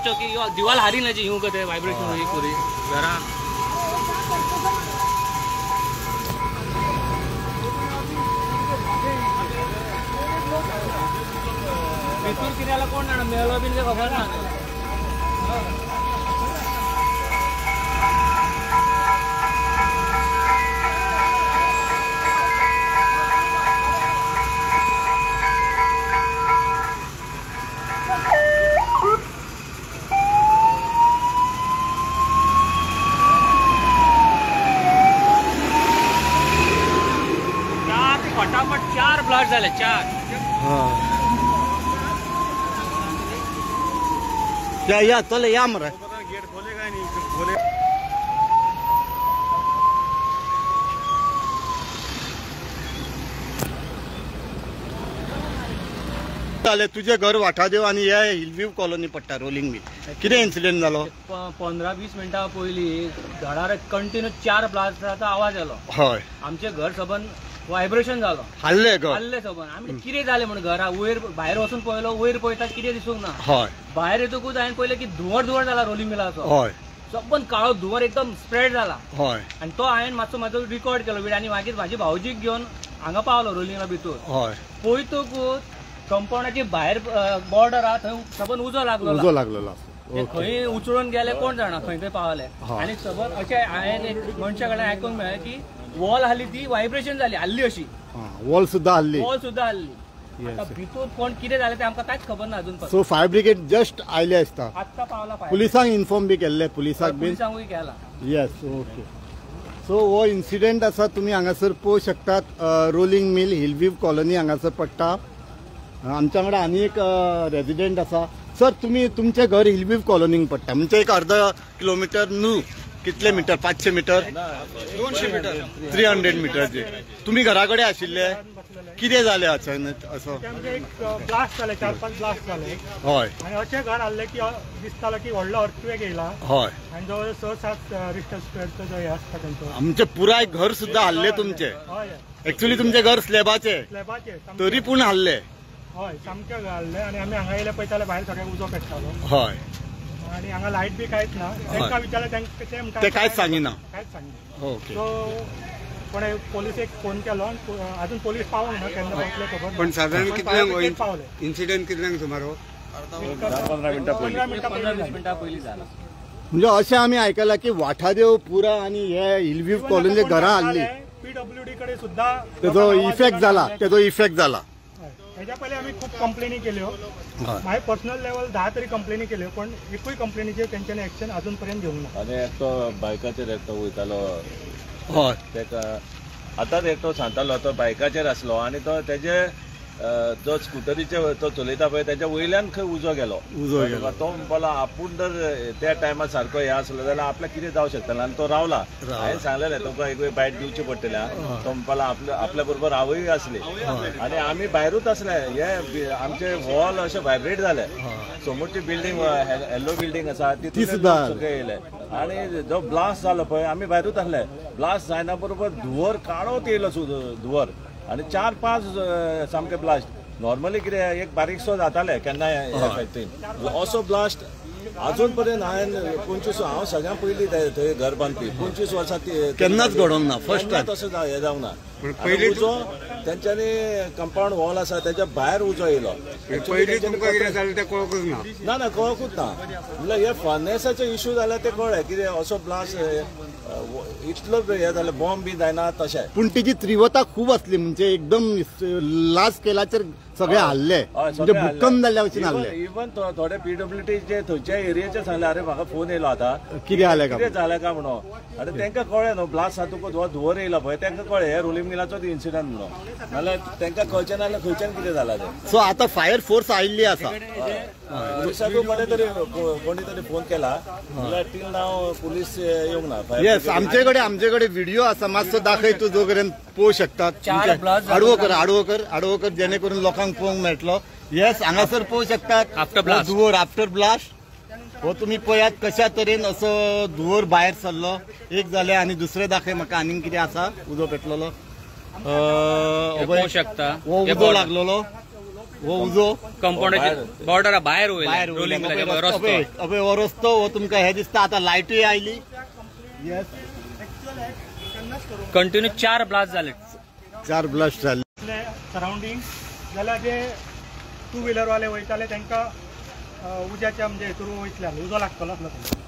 पछो कि यो दिवाल हारी ना जी यूं कहते वाइब्रेशन हुई पूरी? जरा। भितूर किऱ्याला झाले चार. हा. या या चले या मरे. गेट खोलेगा ही नहीं खोले जाले तुझे घर वाठादेव आणि हे हिलव्यू कॉलनी पडटा रोलिंग मिल कितें इन्सिडेंट जालो प- पंदरा वीस मिनटां पयलीं धडार कंटिन्यू चार ब्लास्टाचो आवाज येलो हय. आमचे घर सबन व्हायब्रेशन जालो हाल्ले घर हल्ले सबन आमी कितें जालें म्हणून घरा वयर भायर वचून पळयलो वयर पळयता कितें दिसूंक ना. हय. भायर येतकूच हांवें पयलें की धुंवर धुंवर जाला रोलिंग मिलाचो हय. सबन काळो धुंवर एकदम स्प्रेड जाला हय. आनी तो हांवें मातसो म्हाजो रिकॉर्ड केलो. आनी मागीर म्हाजी भावजीक घेवन हांगा पावलो रोलिंगा भितूर हय. पळयतकूच कंपाऊंडाची भायर बॉर्डर आहा थंय सबन उजो लागलो उजो लागलेलो. ओके. खंय उचलून गेले कोण जाणा खंय थंय पावले. आणि सबन अशें हांवें एक मनशा कडल्यान आयकूंक मेळ्ळें की वॉल हाली ती व्हायब्रेशन जाली हल्ली अशी. हा वॉल सुद्धा हल्ली. वॉल सुद्धा हल्ली. भितूर कोण कितें जालें तें आमकां कांयच खबर ना अजून सो फायर ब्रिगेड जस्ट आयले आसता आत्तां पावला पुलिसांक इन्फॉर्म बी केल्ले पुलिसाक बीन पुलिसांकूय केला. येस ओके सो हो इन्सिडेंट आसा तुमी हांगासर पळोवंक शकतात. रोलिंग मिल हिलव्यू कॉलनी हांगासर पडटा. आमच्या कडेन आनी एक रेजिडेंट आसा सर तुमी तुमचें घर हिलव्यू कॉलनीक पडटा. म्हणजे एक अर्ध किलोमिटर न्हू. कितले मिटर? पांचशे मिटर? दोनशे मिटर. थ्री हंड्रेड मिटरचे तुमी घरा कडेन आशिल्ले. कितें जालें अचानक असो? एक ब्लास्ट जाले चार पाच ब्लास्ट जाले हय. आणि अशें घर हाडलें की दिसतालो की व्हडलो अर्थक्वेक येयला. हय. आणि जवळ स सात रिक्टर स्क्वेअरचो जो हे आसता तेंचो आमचे पुराय घर सुद्धा हल्ले तुमचे. हय. ऍक्च्युली तुमचे घर स्लॅबाचे. स्लॅबाचेर सामकें- तरी पूण हल्ले. हय सामकें हाडलें आणि आमी हांगा येयले पळयताले भायर सगळ्याक उजो पेट्टालो हय. आणि हांगा लायट बी कांयच ना. तांकां विचारलें तांकां ते कांयच सांगिना. कांयच सांगिना. ओके. सो कोणे पोलिसेक फोन केलो अजून पोलीस पावूंक ना केन्ना पावतले खबर पण साधारण कितल्यांक पावले इन्सिडेंट कितल्यांक सुमार हो? पंधरा मिनटां पयलीं वीस मिनटां पयलीं जाला म्हणजे अशें आमी आयकलां की वाठादेव पुरा आनी हे हिलव्यू कॉलनी घरां हाडली पीडब्ल्यूडी कडे सुद्धा तेजो इफेक्ट जाला तेजो इफेक्ट जाला पहिले आम्ही खूप कंप्लेनी केल्यो माझ्या पर्सनल लेवल दहा तरी कंप्लेनी केल्यो पण एकूय कंप्लेनीचेर तेंच्यांनी एक्शन अजून घेवंक ना आनी एकटो बायकाचेर एकटो वयतालो हय. तेका आतांच एकटो सांगतालो तो बायकाचेर आसलो आनी तो तेजे जो स्कुटरीचे तो चलयता पळय तेच्या वयल्यान खंय उजो गेलो उजो गेलो. तो म्हणपालो आपूण जर त्या टायमार सारको हे आसलो जाल्यार आपल्याक कितें जावं शकतालें आनी तो रावला. हांवें सांगलेलें तुका एक वेळ बायट दिवची पडटलें. तो म्हणपालो आपल्या आपल्या बरोबर हांवूय आसले आनी आमी भायरूच आसले हे आमचे वॉल अशे व्हायब्रेट जाले समोरची बिल्डींग येल्लो बिल्डींग आसा ती सुद्दां सगळे येयले आनी जो ब्लास्ट जालो पळय आमी भायरूच आसले ब्लास्ट जायना बरोबर धुंवर काळोत येयलो धुंवर. आनी चार पांच सामके ब्लास्ट नॉर्मली कितें एक बारीकसो जाताले केन्नाय ह्या फॅक्टरीन असो ब्लास्ट अजून पर्यंत हांवें पंचवीस हांव सगळ्यां पयलीं थंय घर बांदपी. पंचवीस वर्सां ती- केन्नाच घडोवंक ना, time. तसो हे जावंक ना. पयलीं उजो तेंच्यांनी कंपाऊंड वॉल आसा तेच्या भायर उजो येयलो ना. ना ना कळकूच ना. म्हणल्यार हे फर्नेसाचे इश्यू जाल्यार ते कळ्ळे कितें असो ब्लास्ट इतलो हे जाले बॉम्ब बी जायना तशें पूण तेजी तीव्रता खूब आसली म्हणजे एकदम लास्ट स्केलाचेर सगळे हाल्ले म्हणजे जाल्ल्या भशेन इवन- हाल्ले इवन थोडे पीडब्ल्यूडी जे थंयच्या एरियाचे सांगले अरे म्हाका फोन येयलो आतां. कितें जालें काय कितें जालें काय म्हणून? आनी तांकां कळ्ळें न्हू ब्लास्ट जातकूच हो धुंवर येयलो पळय तांकां कळ्ळें हे रोलिंग मिलाचोच इन्सिडंट म्हणून. नाल्यार तांकां कळचें नाल्यार खंयच्यान कितें जालां तें? सो आतां फायर फोर्स आयिल्ली आसा पुलिसाकूय कोणे तरी को- कोणी तरी फोन केला. टील नाव पुलीस येवंक ना येस आमचे कडेन आमचे कडेन व्हिडिओ आसा मातसो दाखय तूं जो पळोवंक शकतात. आडवो कर आडवो कर आडवो कर जेणे करून लोकांक पळोवंक पळोवंक मेळटलो येस हांगासर पळोवंक शकतात. आफ्टर ब्लास्ट धुंवर आफ्टर ब्लास्ट हो तुम्ही पळयात कशा तरेन असो धुंवर भायर सरलो एक जाले आनी दुसरे दाखय म्हाका आनीक कितें आसा उजो पेटलेलो. शकता. हो उजो लागलेलो. हो उजो. कंपाऊंडाच्या बॉर्डरा भायर भायर रोलिंग रस्तो हो तुमकां हें दिसता. आतां लायटूय आयली. येस कंटिन्यू चार ब्लास्ट झाले. चार ब्लास्ट झाले. सराउंडिंग जाल्यार जे टू व्हिलरवाले वयताले त्यांना उद्याच्या म्हणजे तुरू वयतले उजा उजो लागतलो आसलो